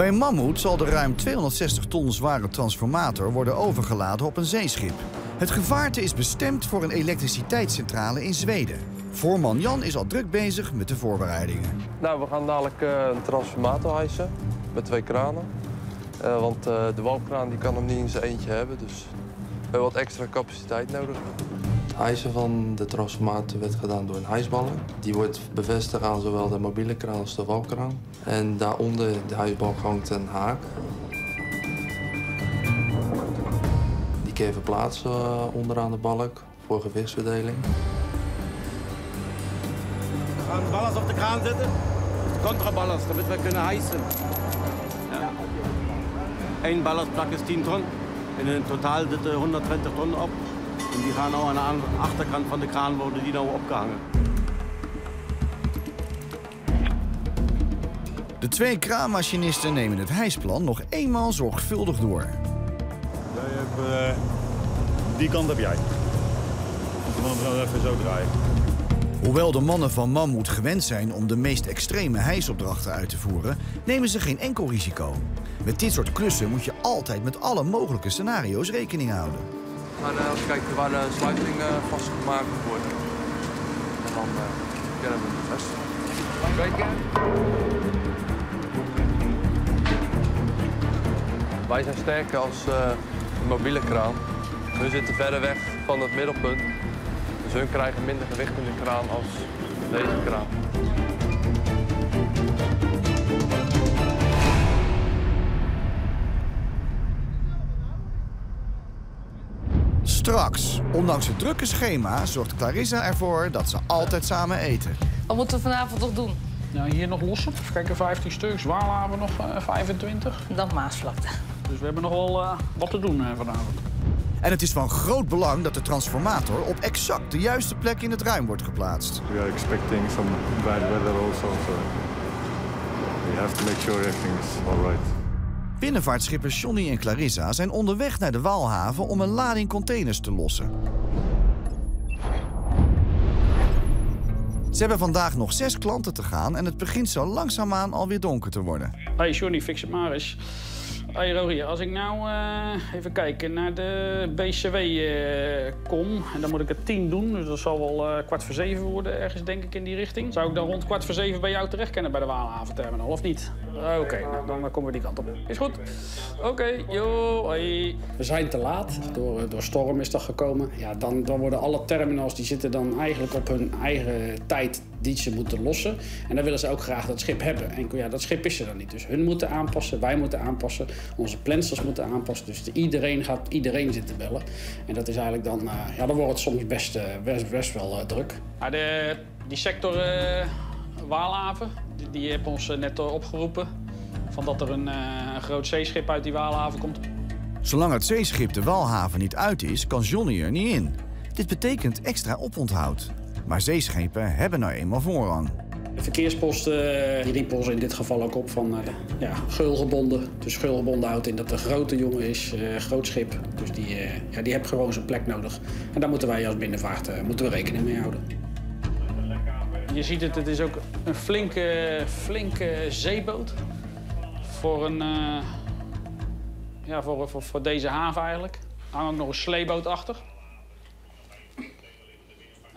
Bij Mammoet zal de ruim 260 ton zware transformator worden overgeladen op een zeeschip. Het gevaarte is bestemd voor een elektriciteitscentrale in Zweden. Voorman Jan is al druk bezig met de voorbereidingen. Nou, we gaan dadelijk uh, een transformator hijsen met twee kranen. Uh, want uh, de walkraan die kan hem niet in zijn eentje hebben, dus we hebben wat extra capaciteit nodig. Het hijsen van de transformator werd gedaan door een hijsbalk. Die wordt bevestigd aan zowel de mobiele kraan als de walkraan. En daaronder de hijsbalk hangt een haak. Die kun je verplaatsen onderaan de balk voor gewichtsverdeling. We gaan ballast op de kraan zetten. Contraballast, damit we kunnen hijsen. Ja. Eén ballastplak is 10 ton. En in totaal zitten 120 ton op. En die gaan nou aan de achterkant van de kraan worden die nou opgehangen. De twee kraanmachinisten nemen het hijsplan nog eenmaal zorgvuldig door. Jij hebt, uh, die kant heb jij. Dan gaan we even zo draaien. Hoewel de mannen van Mammoet gewend zijn om de meest extreme hijsopdrachten uit te voeren, nemen ze geen enkel risico. Met dit soort klussen moet je altijd met alle mogelijke scenario's rekening houden. Maar uh, kijken waar de sluiting uh, vastgemaakt wordt. En dan kunnen we bevestigen. Kijken. Wij zijn sterker als een mobiele kraan. We zitten verder weg van het middelpunt. Dus hun krijgen minder gewicht in de kraan als deze kraan. Straks, ondanks het drukke schema, zorgt Clarissa ervoor dat ze altijd samen eten. Wat moeten we vanavond nog doen? Nou, hier nog lossen. Even kijken, 15 stuks. Zwaarlaven nog uh, 25. Dan Maasvlakte. Dus we hebben nog wel uh, wat te doen uh, vanavond. En het is van groot belang dat de transformator op exact de juiste plek in het ruim wordt geplaatst. We are expecting some bad weather also, so we have to make sure everything is all right. Binnenvaartschippers Johnny en Clarissa zijn onderweg naar de Waalhaven om een lading containers te lossen. Ze hebben vandaag nog zes klanten te gaan en het begint zo langzaamaan alweer donker te worden. Hey Johnny, fix het maar eens. Hey Rogier, als ik nou uh, even kijken naar de BCW uh, kom, en dan moet ik het 10 doen, dus dat zal wel uh, kwart voor zeven worden, ergens denk ik in die richting. Zou ik dan rond kwart voor zeven bij jou terecht kunnen bij de Waalhaventerminal, of niet? Oké, nou, dan komen we die kant op. Is goed? Oké, okay, yo, hoi. We zijn te laat, door, door storm is dat gekomen. Ja, dan, dan worden alle terminals, die zitten dan eigenlijk op hun eigen tijd die ze moeten lossen. En dan willen ze ook graag dat schip hebben. En ja, dat schip is er dan niet. Dus hun moeten aanpassen, wij moeten aanpassen, onze plansters moeten aanpassen. Dus iedereen gaat iedereen zitten bellen. En dat is eigenlijk dan, uh, ja, dan wordt het soms best, uh, best, best wel uh, druk. Ja, de, die sector Waalhaven, die, die heeft ons net opgeroepen. Van dat er een, een groot zeeschip uit die Waalhaven komt. Zolang het zeeschip de Waalhaven niet uit is, kan Johnny er niet in. Dit betekent extra oponthoud. Maar zeeschepen hebben nou eenmaal voorrang. De verkeersposten die riepen ons in dit geval ook op van uh, ja, geulgebonden. Dus geulgebonden houdt in dat een grote jongen is, uh, groot schip. Dus die, uh, ja, die heeft gewoon zijn plek nodig. En daar moeten wij als binnenvaart moeten we rekening mee houden. Je ziet het, het is ook een flinke, flinke zeeboot. Voor, een, ja, voor, voor, voor deze haven eigenlijk. Er hangt ook nog een sleeboot achter.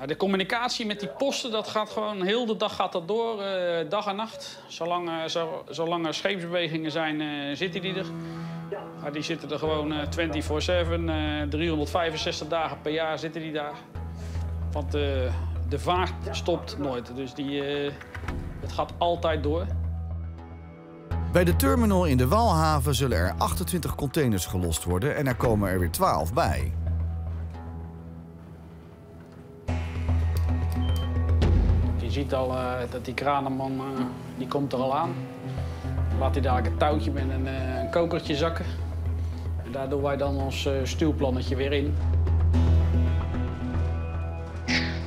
De communicatie met die posten, dat gaat gewoon heel de dag gaat dat door, uh, dag en nacht. Zolang, zo, zolang er scheepsbewegingen zijn, uh, zitten die er. Die zitten er gewoon 24-7, 365 dagen per jaar zitten die daar. Want de vaart stopt nooit, dus die, het gaat altijd door. Bij de terminal in de Walhaven zullen er 28 containers gelost worden en er komen er weer 12 bij. Ziet al uh, dat die kranenman, uh, die komt er al aan. Laat hij daar een touwtje met een, uh, een kokertje zakken. En daar doen wij dan ons stuwplannetje weer in.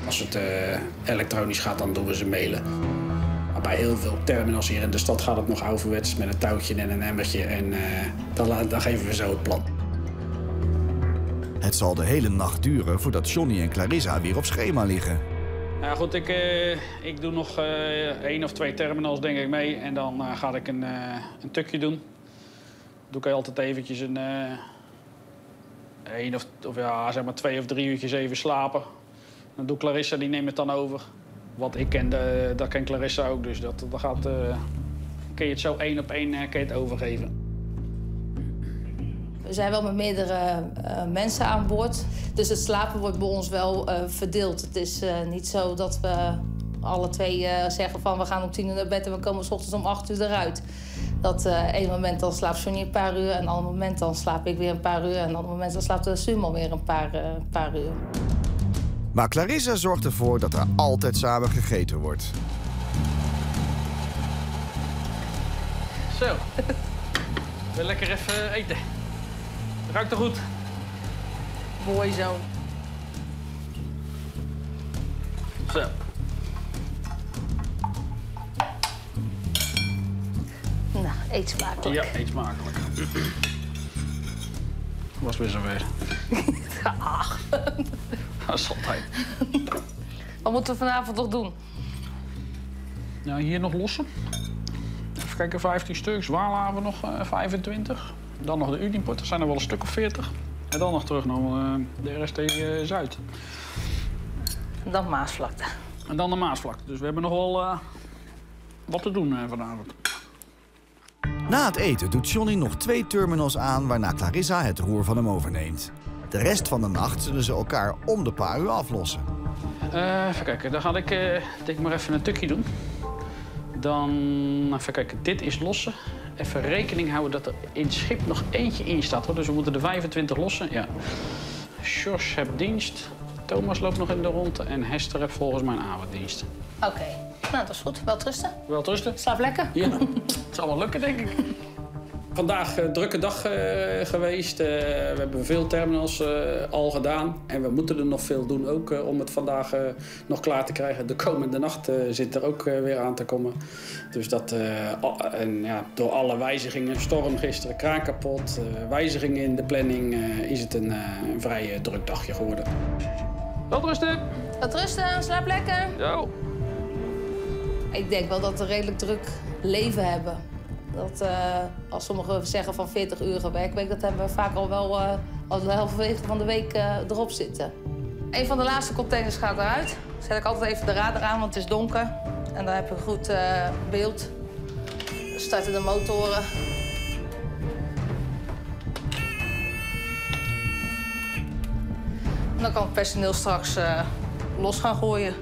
Als het elektronisch gaat, dan doen we ze mailen. Maar bij heel veel terminals hier in de stad gaat het nog ouderwets met een touwtje en een emmertje. En dan, dan geven we zo het plan. Het zal de hele nacht duren voordat Johnny en Clarissa weer op schema liggen. Ja, goed, ik, eh, ik doe nog eh, één of twee terminals denk ik mee. En dan eh, ga ik een, een tukje doen. Doe ik altijd eventjes een... één of, of ja, zeg maar twee of drie uurtjes even slapen. Dan doe Clarissa, die neemt het dan over. Wat ik ken, dat ken Clarissa ook. Dus dat, dat gaat... kun je het zo één op één kun overgeven. We zijn wel met meerdere eh, mensen aan boord. Dus het slapen wordt bij ons wel eh, verdeeld. Het is eh, niet zo dat we alle twee eh, zeggen van we gaan om tien uur naar bed en we komen s ochtends om acht uur eruit. Dat eh één moment dan slaapt Sonny een paar uur en een ander moment dan slaap ik weer een paar uur en een ander moment dan slaapt de Sumo weer een paar, eh, paar uur. Maar Clarissa zorgt ervoor dat er altijd samen gegeten wordt. Zo. Wil lekker even eten. Ruikt er goed. Mooi zo. Zo. Nou, eet smakelijk. Ja, eet smakelijk. Was weer zover. Ach, Dat is altijd. wat moeten we vanavond nog doen? Nou, hier nog lossen. Even kijken, 15 stuks. Waalhaven nog eh, 25. Dan nog de Uniport, er zijn er wel een stuk of 40. En dan nog terug naar eh, de RST eh, Zuid. Dan Maasvlakte. En dan de Maasvlakte. Dus we hebben nog wel eh, wat te doen vanavond. Na het eten doet Johnny nog twee terminals aan waarna Clarissa het roer van hem overneemt. De rest van de nacht zullen ze elkaar om de paar uur aflossen. Eh, even kijken, dan ga ik eh, denk maar even een tukje doen. Dan, even kijken, dit is lossen. Even rekening houden dat er in het schip nog eentje in staat. Hoor. Dus we moeten de 25 lossen. Ja. Sjors heeft dienst. Thomas loopt nog in de ronde. En Hester heeft volgens mij een avonddienst. Oké, nou dat is goed. Wel trusten. Wel rusten? Slaap lekker. Ja, het zal wel lukken, denk ik. Vandaag een drukke dag eh, geweest. Eh, we hebben veel terminals eh, al gedaan. En we moeten er nog veel doen ook eh, om het vandaag eh, nog klaar te krijgen. De komende nacht eh, zit er ook eh, weer aan te komen. Dus dat, eh, en ja, door alle wijzigingen, storm gisteren, kraan kapot, eh, wijzigingen in de planning, eh, is het een, eh, een vrij eh, druk dagje geworden. Wel rusten! Wat rusten, slaap lekker. Zo! Ik denk wel dat we een redelijk druk leven hebben. Dat eh, als sommigen zeggen van 40 uur werkweek, dat hebben we vaak al wel eh al de halverwege van de week eh, erop zitten. Een van de laatste containers gaat eruit. Zet ik altijd even de radar aan, want het is donker. En dan heb je een goed eh, beeld. We starten de motoren. En dan kan het personeel straks eh, los gaan gooien.